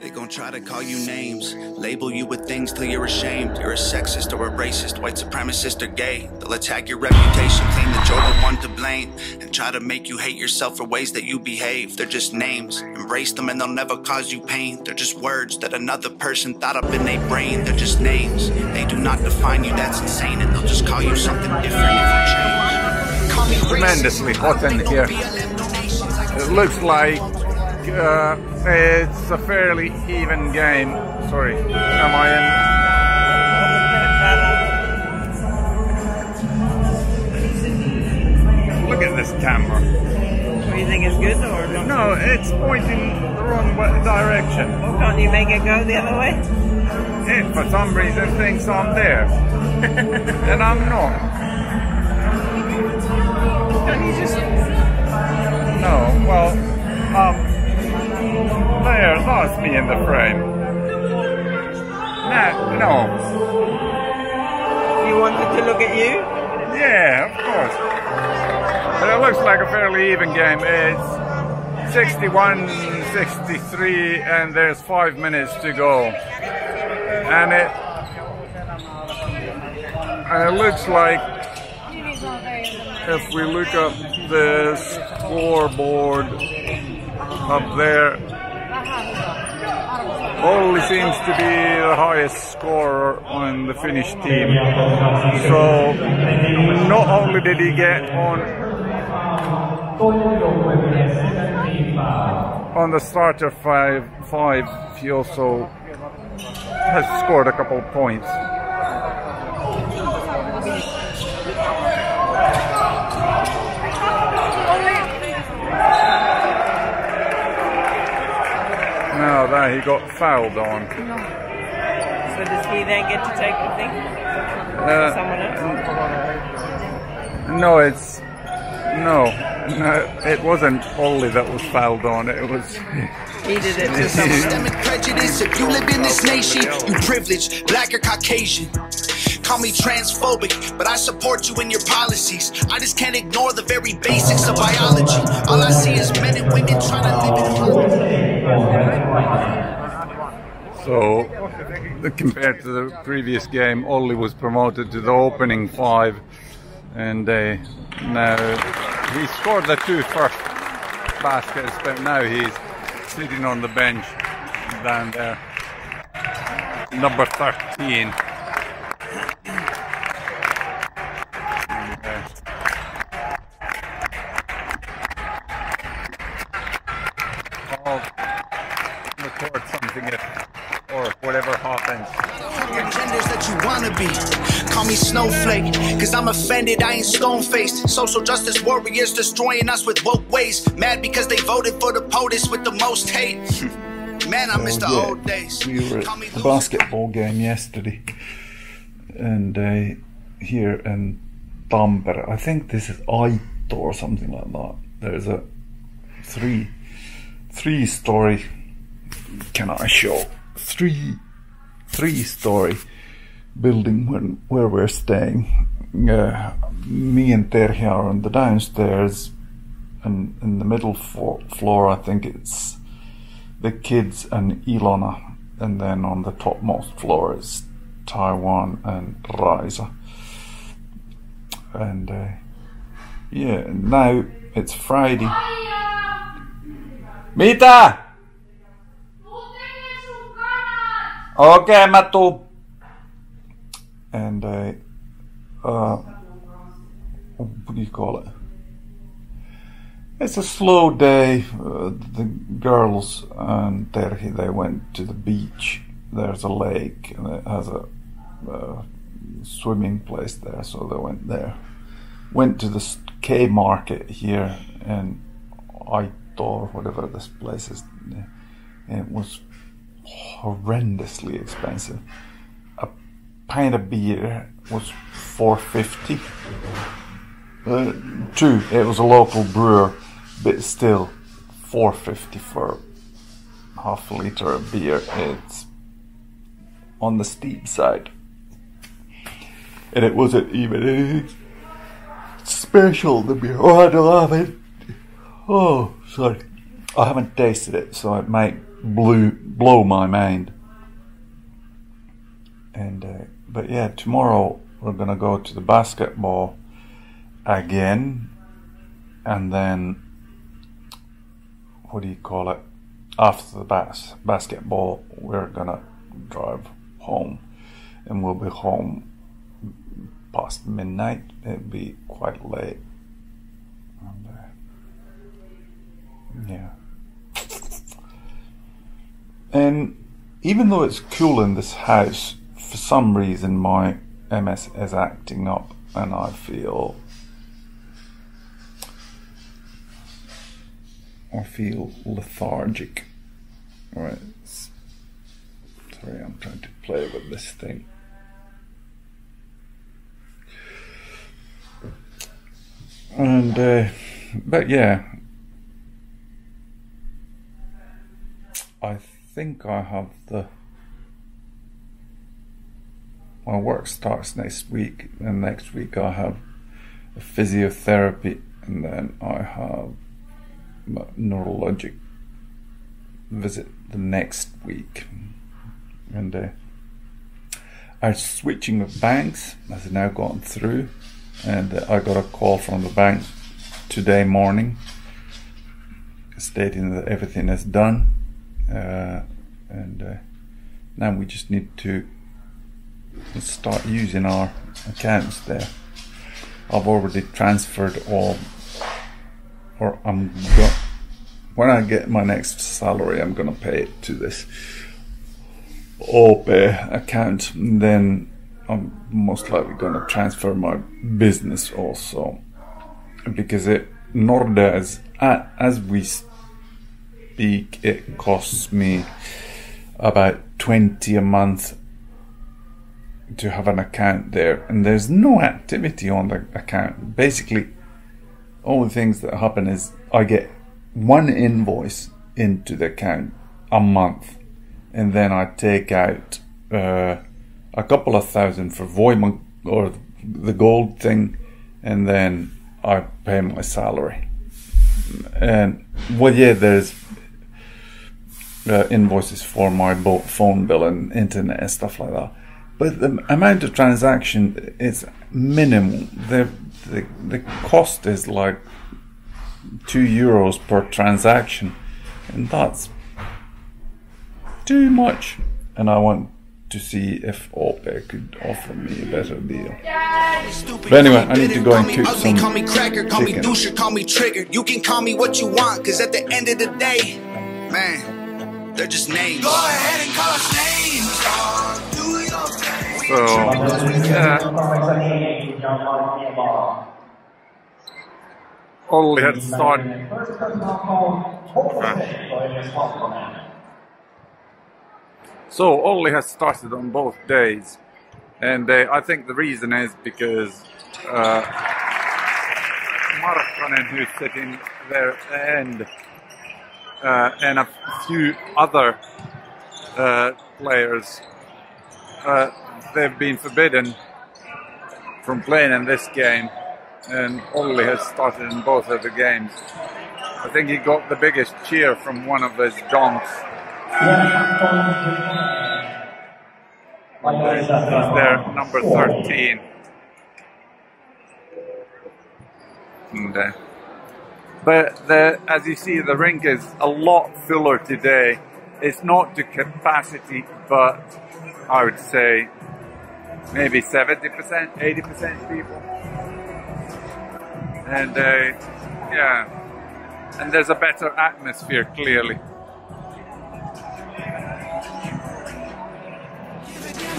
They gon' try to call you names, label you with things till you're ashamed. You're a sexist or a racist, white supremacist or gay. They'll attack your reputation, claim that you're the one to blame, and try to make you hate yourself for ways that you behave. They're just names, embrace them and they'll never cause you pain. They're just words that another person thought up in their brain. They're just names, they do not define you, that's insane, and they'll just call you something different if you change. Tremendously hot in here. It looks like uh, it's a fairly even game. Sorry, am I in? Look at this camera. What do you think is good or not? No, it's pointing the wrong direction. Well, can't you make it go the other way? It for some reason thinks I'm there, and I'm not. Can't you just No, well, um, there, lost me in the frame. Nah, no, you wanted to look at you? yeah, of course. But it looks like a fairly even game. It's 61 63, and there's five minutes to go. And it, and it looks like if we look up the scoreboard up there, Olli seems to be the highest scorer on the Finnish team. So not only did he get on on the starter five five, he also has scored a couple of points. Now that he got fouled on. So does he then get to take the thing? Uh, Someone else? No, it's no, no. It wasn't Ollie that was fouled on. It was He did it to someone. Systemic prejudice. If you live in this nation, you privileged, black or Caucasian. Call me transphobic, but I support you in your policies. I just can't ignore the very basics of biology. All I see is men and women trying to live in harmony. So. Compared to the previous game, Ollie was promoted to the opening five, and uh, now he scored the two first baskets, but now he's sitting on the bench down there, number thirteen. And, uh, record something if, that wanna be. Call me snowflake, cause I'm offended, I ain't stone faced. Social justice warriors destroying us with woke ways. Mad because they voted for the POTUS with the most hate. Man, I miss the Oh, yeah. old days. We were Call me at a basketball game yesterday, and uh, here in Tampere, I think this is Aitoo or something like that. There's a three, three story. Can I show three, three story building when, where we're staying? Uh, me and Terhi are on the downstairs, and in the middle fo- floor, I think it's the kids and Ilona, and then on the topmost floor is Taiwan and Raisa. And uh, yeah, now it's Friday. Mitä? Okei, okay, mä tuun. And uh, uh, what do you call it? It's a slow day. Uh, the girls and Terhi they went to the beach. There's a lake and it has a uh, swimming place there, so they went there. Went to the K market here in Aitoo, whatever this place is. It was horrendously expensive. Pint of beer was four fifty. Uh, true, it was a local brewer, but still, four fifty for half a liter of beer. It's on the steep side, and it wasn't even special. The beer. Oh, I don't it. Oh, sorry, I haven't tasted it, so it might blew blow my mind. And uh, but yeah, tomorrow we're gonna go to the basketball again, and then what do you call it? After the bas- basketball, we're gonna drive home, and we'll be home past midnight. It'll be quite late. And, uh, yeah. And even though it's cool in this house, some reason my MS is acting up and I feel I feel lethargic. Alright. Sorry, I'm trying to play with this thing. And uh, but yeah, I think I have the. My work starts next week, and next week I have a physiotherapy, and then I have a neurologic visit the next week. And uh, our switching of banks has now gone through, and uh, I got a call from the bank today morning stating that everything is done uh, and uh, now we just need to start using our accounts there. I've already transferred all, or I'm go- when I get my next salary, I'm gonna pay it to this OP account. And then I'm most likely gonna transfer my business also, because it Nordea as as we speak, it costs me about 20 a month to have an account there. And there's no activity on the account. Basically all the things that happen is i get one invoice into the account a month. And then i take out uh, a couple of thousand for Voima or the gold thing. And then i pay my salary. And well yeah there's uh, invoices for my phone bill and internet and stuff like that. But the amount of transaction is minimal. The, the, the cost is like two euros per transaction, and that's too much. And I want to see if OPE could offer me a better deal. But anyway, I need to go and cook some Call me cracker, call me chicken. doucher, call me triggered. You can call me what you want, cause at the end of the day, man, they're just names. Go ahead and call us names, dog. Do your thing. So, yeah, Olli had started. So Olli has started on both days, and uh, I think the reason is because uh, Markkanen, who's sitting there at the end, uh, and a few other uh, players, uh, they've been forbidden from playing in this game, and Olli has started in both of the games. I think he got the biggest cheer from one of his jonks. He's there, number 13. And, uh, but the, as you see, the rink is a lot fuller today. It's not to capacity, but I would say maybe 70%, 80% people. And uh, yeah, and there's a better atmosphere clearly.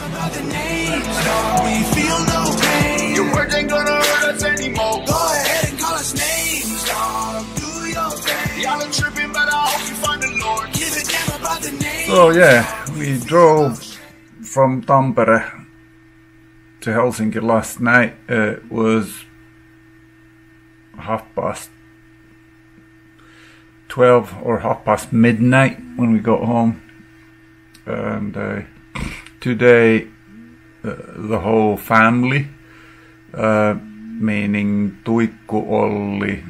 About the names, dog. We feel no pain. Your words ain't gonna hurt us anymore. Go ahead and call us names, dog. Do your thing. Y'all are tripping, but I hope you find the Lord. Give a damn about the names. So yeah, we drove from Tampere to Helsinki last night. It was half past twelve or half past midnight when we got home, and uh, today uh, the whole family, uh, meaning Tuikku, Olli,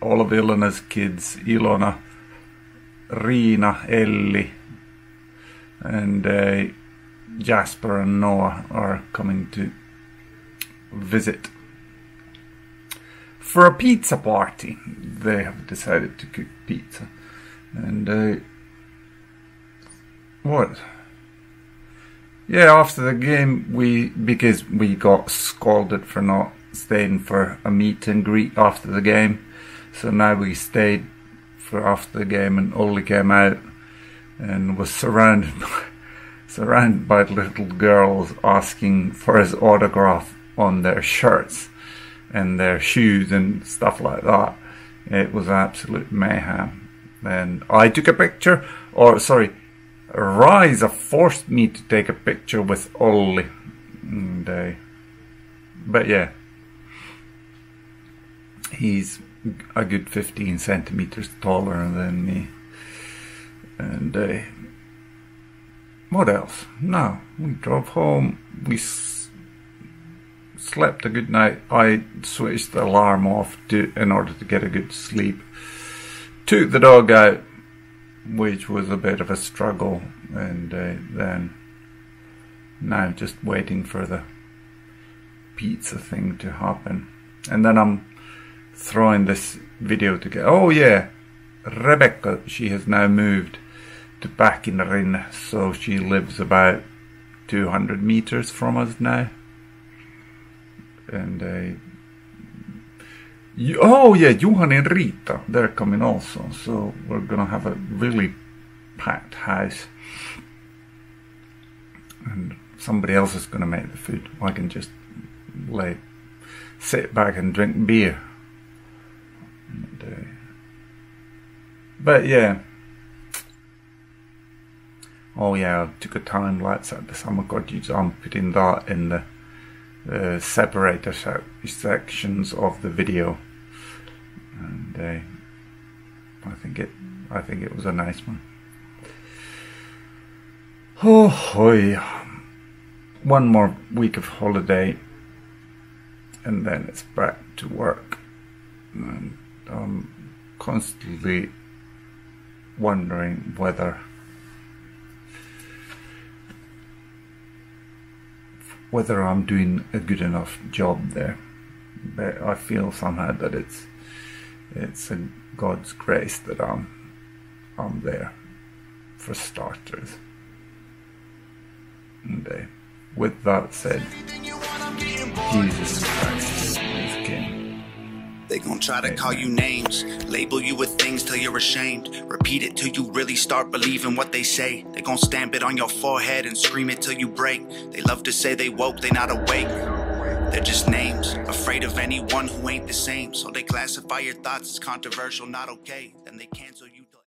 all of Ilona's kids, Ilona, Rina, Ellie, and uh, Jasper and Noah are coming to visit for a pizza party. They have decided to cook pizza, and uh, what? Yeah, after the game, we because we got scolded for not staying for a meet and greet after the game, so now we stayed for after the game, and Ollie came out and was surrounded by, surrounded by little girls asking for his autograph on their shirts and their shoes and stuff like that. It was absolute mayhem. And I took a picture, or sorry, Riza forced me to take a picture with Ollie. And, uh, but yeah, he's a good 15 centimeters taller than me. And uh, what else? No, we drove home. We slept a good night. I switched the alarm off to, in order to get a good sleep. Took the dog out, which was a bit of a struggle, and uh, then now just waiting for the pizza thing to happen. And then I'm throwing this video together. Oh yeah, Rebecca, she has now moved to Bäckinrin, so she lives about 200 meters from us now. And uh, you, oh yeah, Johan and Rita, they're coming also. So we're gonna have a really packed house. And somebody else is gonna make the food. I can just lay, sit back and drink beer. And, uh, but yeah. Oh yeah, I took a time lapse at the summer cottage. I'm putting that in the uh, separator se- sections of the video, and uh, I think it, I think it was a nice one. Oh, hoy. one more week of holiday, and then it's back to work. And I'm constantly wondering whether whether I'm doing a good enough job there. But I feel somehow that it's it's a God's grace that I'm I'm there for starters. And uh, with that said, Jesus Christ. They gon' try to call you names, label you with things till you're ashamed. Repeat it till you really start believing what they say. They gon' stamp it on your forehead and scream it till you break. They love to say they woke, they not awake. They're just names, afraid of anyone who ain't the same. So they classify your thoughts as controversial, not okay. Then they cancel you.